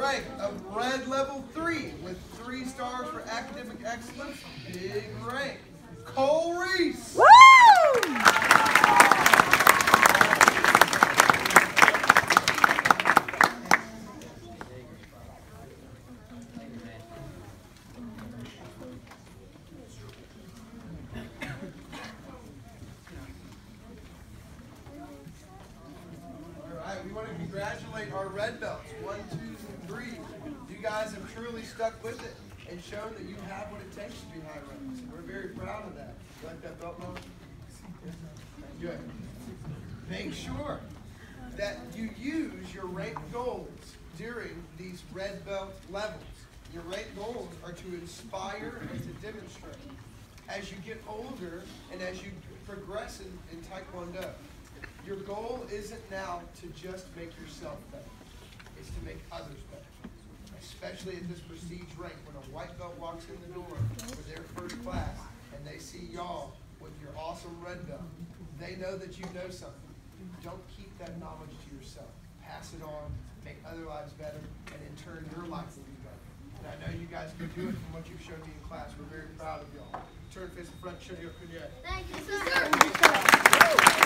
rank of red level three with three stars for academic excellence. Big rank. Cole Reese. All want to congratulate our red belts, one, two, and three. You guys have truly stuck with it and shown that you have what it takes to be high ranked. We're very proud of that. You like that belt, Mom? Good. Make sure that you use your rank goals during these red belt levels. Your rank goals are to inspire and to demonstrate. As you get older and as you progress in, in Taekwondo, your goal isn't now to just make yourself better. It's to make others better. Especially at this prestige rank, when a white belt walks in the door for their first class and they see y'all with your awesome red belt, they know that you know something. Don't keep that knowledge to yourself. Pass it on, make other lives better, and in turn, your life will be better. And I know you guys can do it from what you've shown me in class. We're very proud of y'all. Turn face the front, show your kunyai. Thank you, sir.